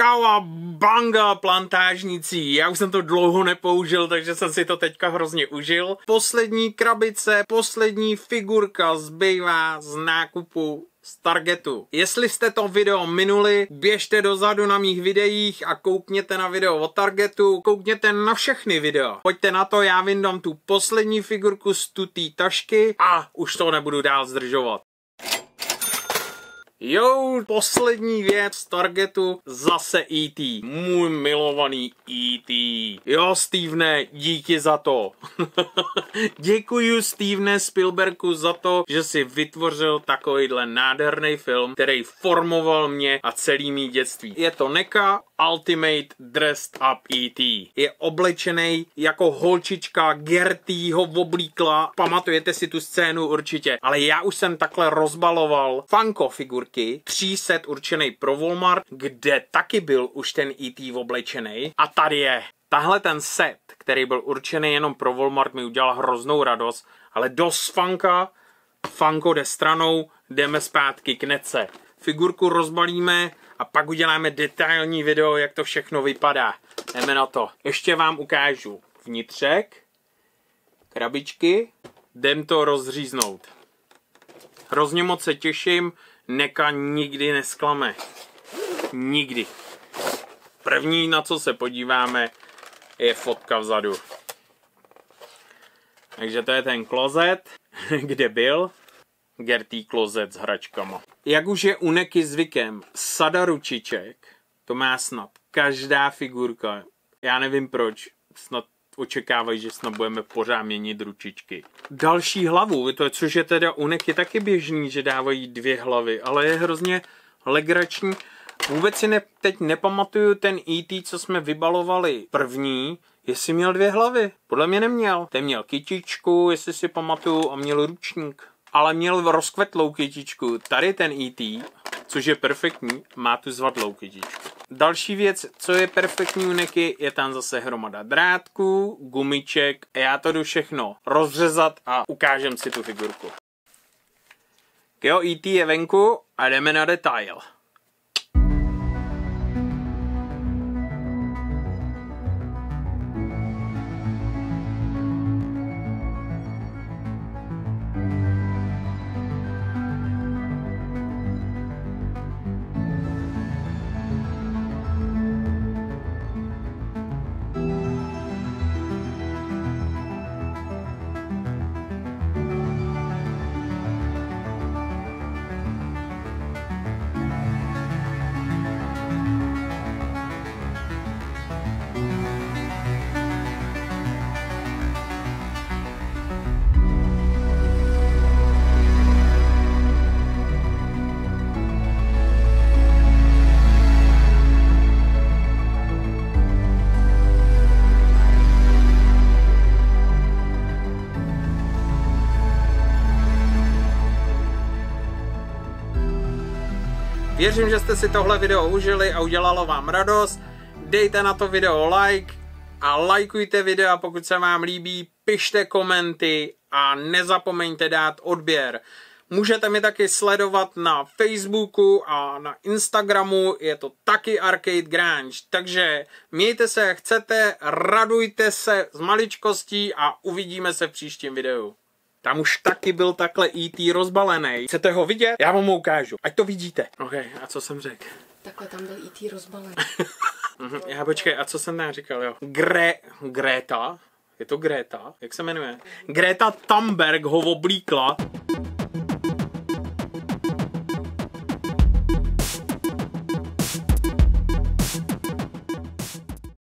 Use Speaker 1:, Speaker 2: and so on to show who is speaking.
Speaker 1: Kawabanga plantážnicí. Já už jsem to dlouho nepoužil, takže jsem si to teďka hrozně užil. Poslední krabice, poslední figurka zbývá z nákupu z Targetu. Jestli jste to video minuli, běžte dozadu na mých videích a koukněte na video od Targetu, koukněte na všechny videa. Pojďte na to, já vyndám tu poslední figurku z tutý tašky a už to nebudu dál zdržovat. Jo, poslední věc z Targetu, zase E.T. Můj milovaný E.T. Jo, Stevene, díky za to. Děkuji Stevene Spielbergu za to, že si vytvořil takovýhle nádherný film, který formoval mě a celý mý dětství. Je to Neka Ultimate Dressed Up E.T. Je oblečený jako holčička, Gerty ho oblíkla. Pamatujete si tu scénu určitě. Ale já už jsem takhle rozbaloval Funko figurky, 300 určený pro Walmart, kde taky byl už ten E.T. oblečený. A tady je. Tahle ten set, který byl určený jenom pro Walmart, mi udělal hroznou radost, ale dost Funka, Funko jde stranou, jdeme zpátky k nece. Figurku rozbalíme, a pak uděláme detailní video, jak to všechno vypadá. Jdeme na to. Ještě vám ukážu vnitřek, krabičky, jdem to rozříznout. Hrozně moc se těším, Neka nikdy nesklame. Nikdy. První, na co se podíváme, je fotka vzadu. Takže to je ten klozet, kde byl. Gertý klozet s hračkama. Jak už je u Neky zvykem, sada ručiček, to má snad každá figurka. Já nevím proč, snad očekávají, že snad budeme pořád měnit ručičky. Další hlavu, to, což je teda u Neky taky běžný, že dávají dvě hlavy, ale je hrozně legrační. Vůbec si ne, teď nepamatuju ten E.T., co jsme vybalovali první, jestli měl dvě hlavy. Podle mě neměl. Ten měl kytičku, jestli si pamatuju, a měl ručník ale měl rozkvetlou kytičku. Tady ten E.T., což je perfektní, má tu zvadlou kytičku. Další věc, co je perfektní u Neky, je tam zase hromada drátků, gumiček. Já to jdu všechno rozřezat a ukážem si tu figurku. Jo, E.T. je venku a jdeme na detail. Věřím, že jste si tohle video užili a udělalo vám radost. Dejte na to video like a lajkujte videa, pokud se vám líbí, pište komenty a nezapomeňte dát odběr. Můžete mi taky sledovat na Facebooku a na Instagramu, je to taky Arcade Grange, takže mějte se jak chcete, radujte se z maličkostí a uvidíme se v příštím videu. Tam už taky byl takhle E.T. rozbalený. Chcete ho vidět? Já vám ho ukážu. Ať to vidíte. OK, a co jsem řekl?
Speaker 2: Takhle tam byl E.T. rozbalený.
Speaker 1: Mhm, Já počkej, a co jsem tam říkal, jo? Gre... Greta? Je to Greta? Jak se jmenuje? Greta Thunberg ho oblíkla